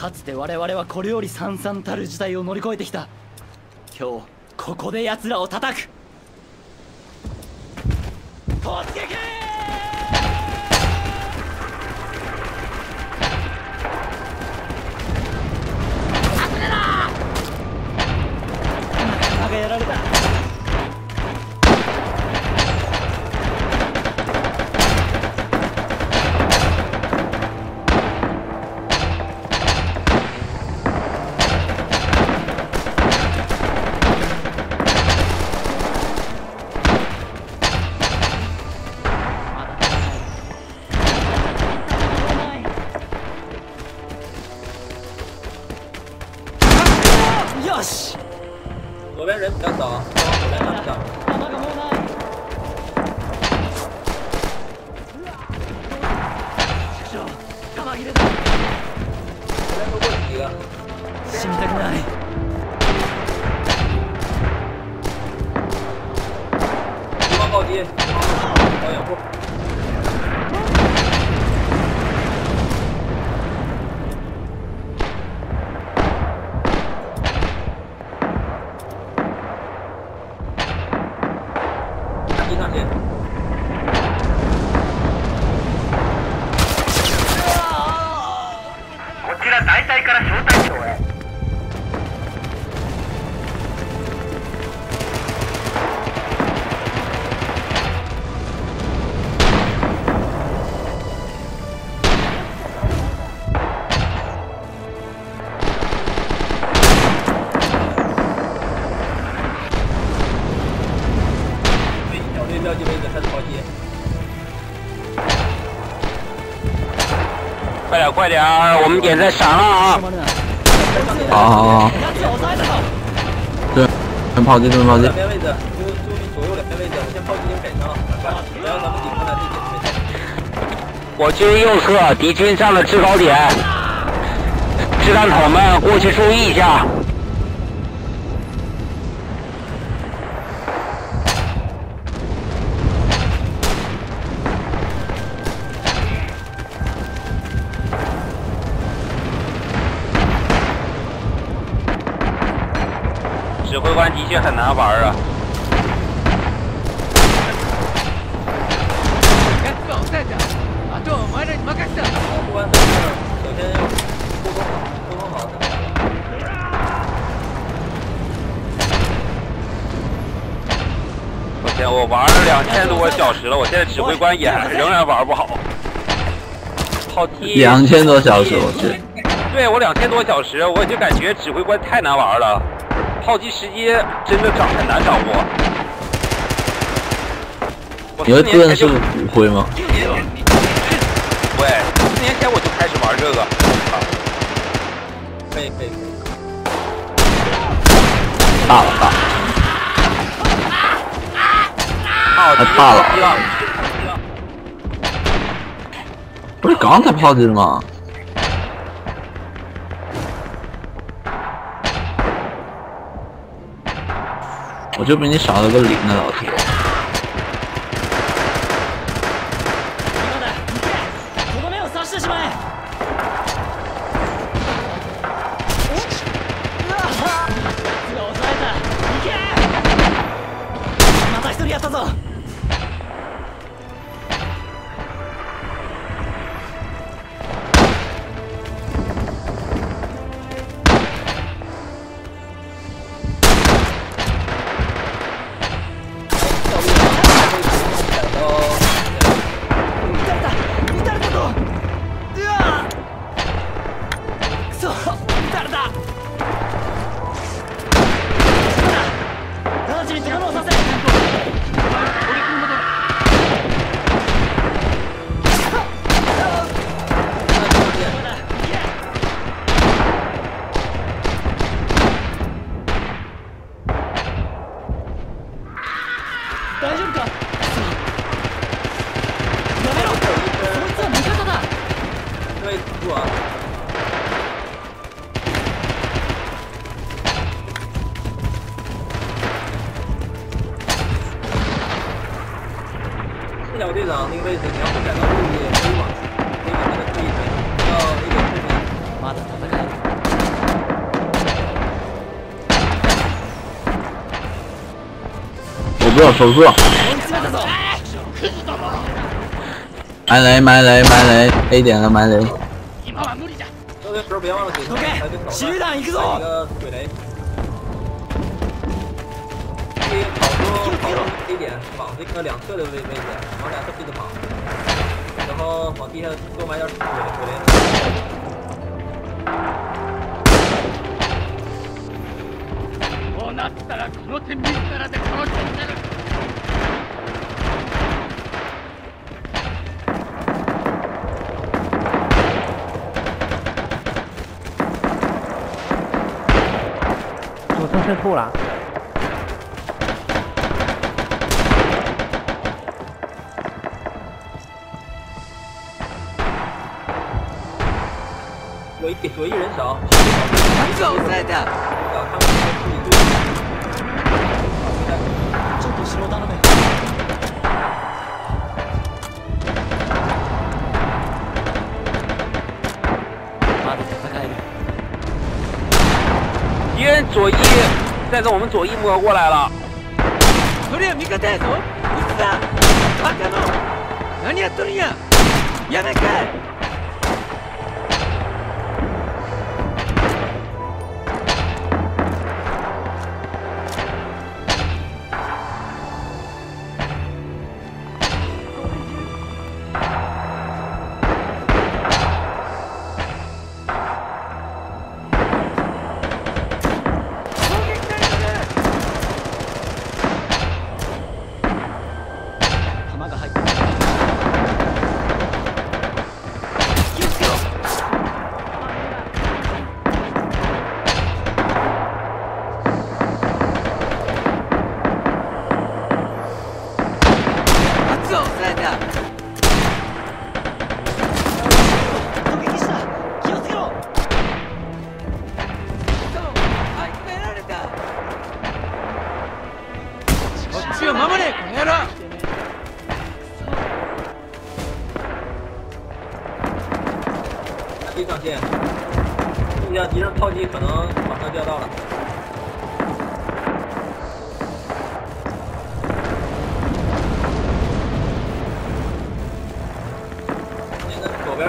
かつて我々はこれより惨々たる事態を乗り越えてきた。今日ここで奴らを叩く。突撃快点我们点在闪了啊！好好好。对，先炮击，先炮击。两边位置，注注意左右两边位置，先炮击先给上，快，不要咱们顶上来这点。我军右侧敌军占了制高点，掷弹筒们过去注意一下。确很难玩啊！我天，我玩了两千多个小时了，我现在指挥官也仍然玩不好。好踢两千多小时，我去。对我两千多小时，我就感觉指挥官太难玩了。炮击时机真的掌很难掌握。你会自认是骨灰吗？喂，四年前我就开始玩这个。可以可以可以。大了大。太怕了。不是刚才炮击的吗？我就比你少了个零呢，老铁。小射手射，埋雷埋雷埋雷，A 点了埋雷。这个时候别忘了给他来个扫手榴弹行くぞ一个鬼雷。可以跑出跑出 A 点，往这个两侧的位位置，往两侧地图跑，然后往地下多埋点鬼鬼雷。うなったらこの天秤からで殺してみせる我出胜负了。左一左一人少，走在的 ちょっと後ろ頼めまだ戦える敌人左一再从我们左一摸过来了，そりゃ味方やぞうつだバカの何やっとるんややめんかい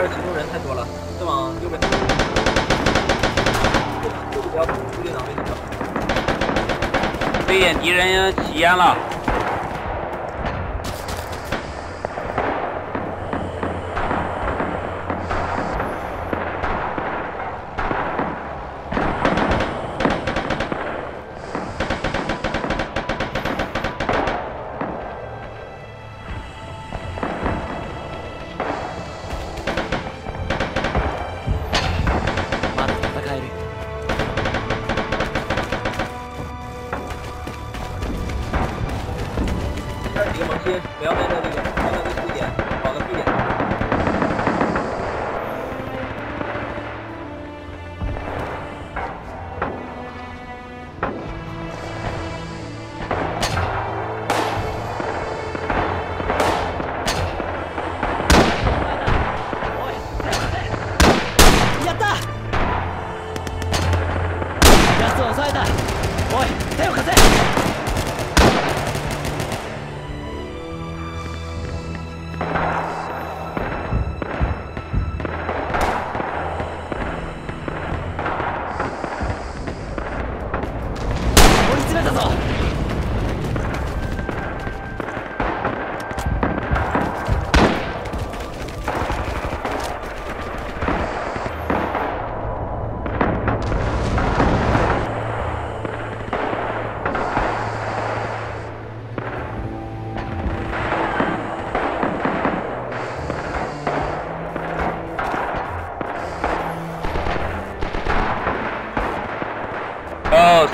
那个左边集中人太多了，再往右边。右边副队长位置上。对眼敌人起烟了。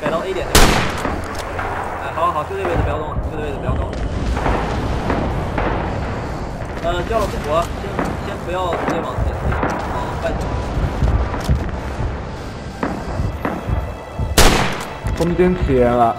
改到 A 点。哎，好好好，就这位置不要动，就这位置不要动。呃，掉了复活，先先不要直接往前，往外走。中间起来了。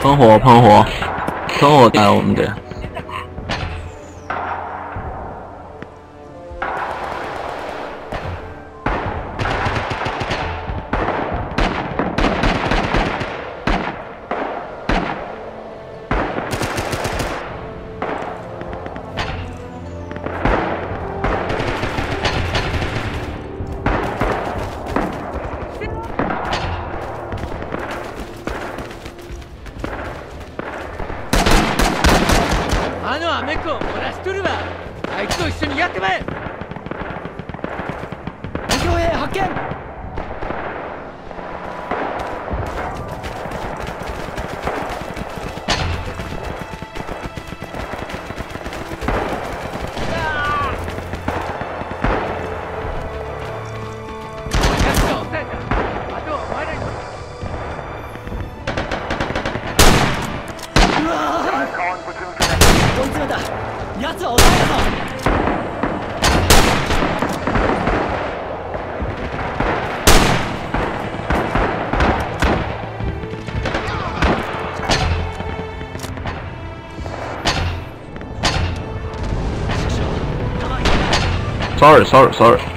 喷火喷火喷火带我们队。sorry, sorry, sorry.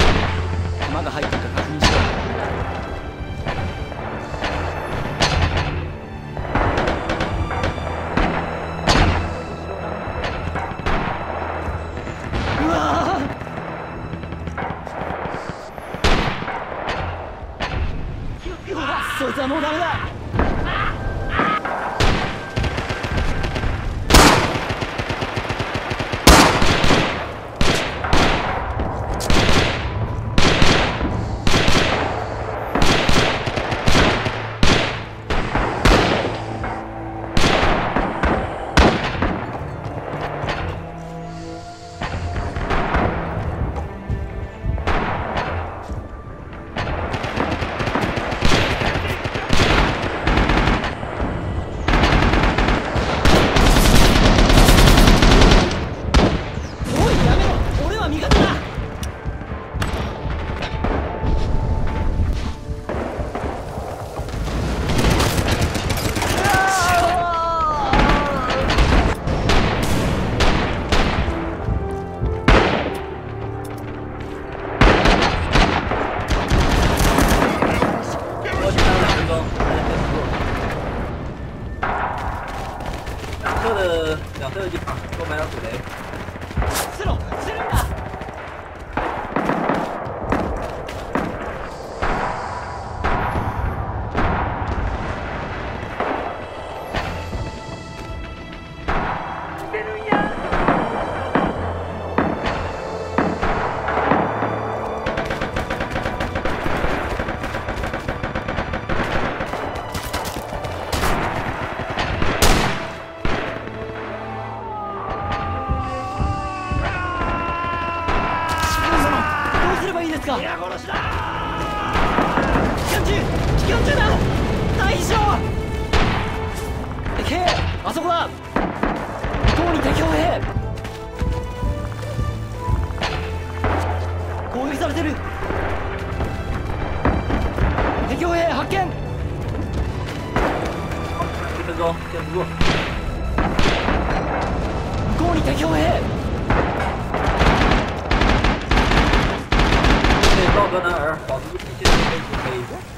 Wow. すか？皆殺しだだ大将！あそこだ！に敵砲攻撃されてる！敵発見！向こうに敵砲兵对，道格南尔，保持机器人可以。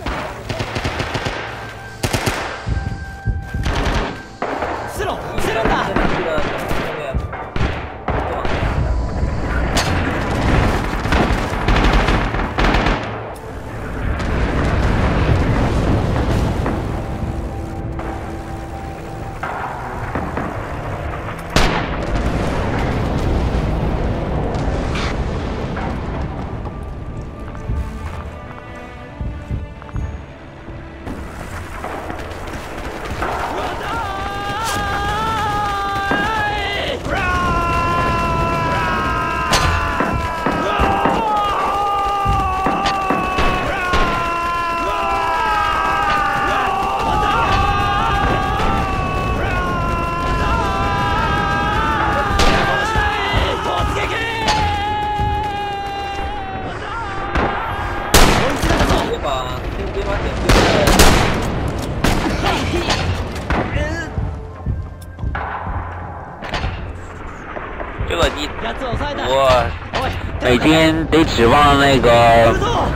我おい美军得指望那来个るぞ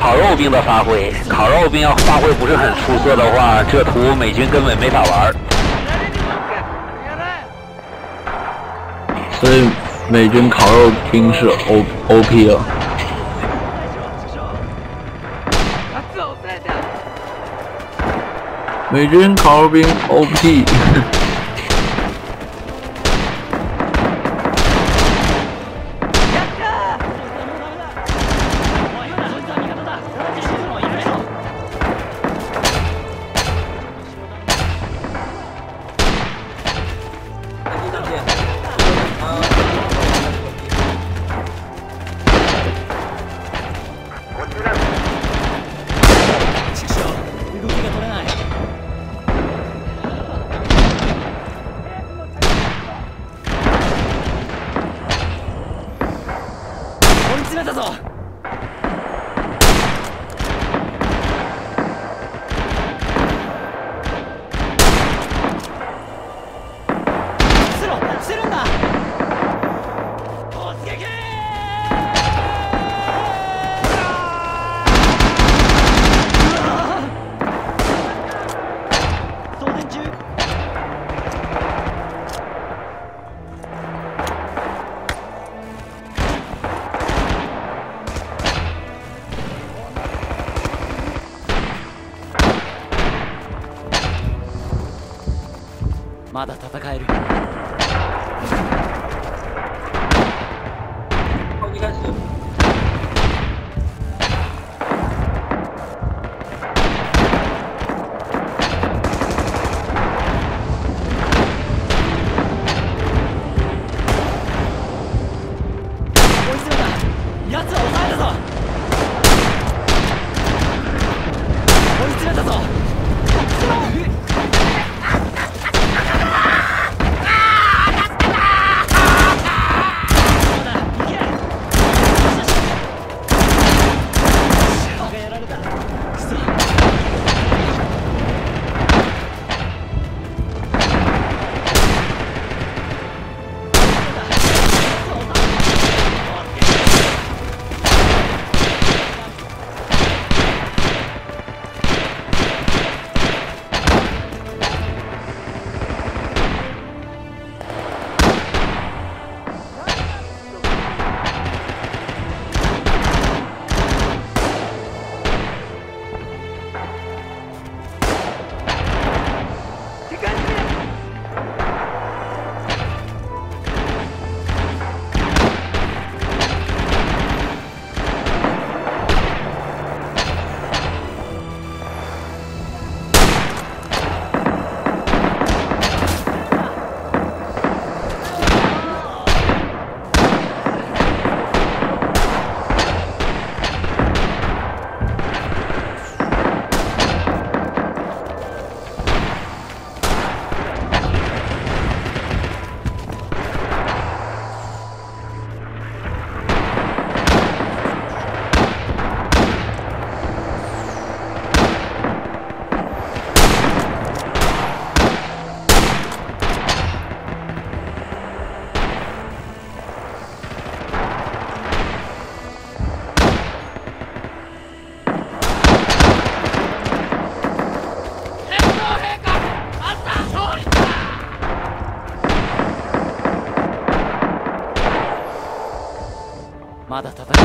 烤肉兵的发挥，烤肉兵要发挥不是很出色的话，这图美军根本没法玩。所以美军烤肉兵是 O O P 了。夏を抑えた美军烤肉兵 O P。 まだ戦える。お願いします。まだ戦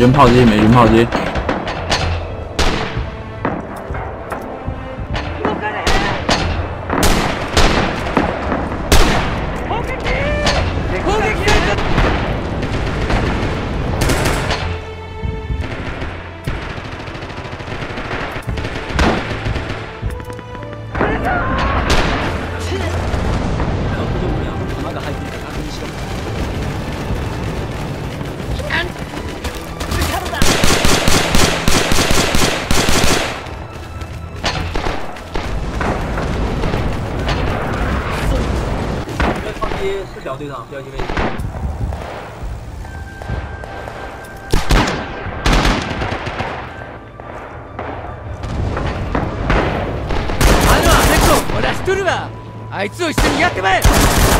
军炮击，美军炮击。队长标记位置。あいつを一緒にやってまえ。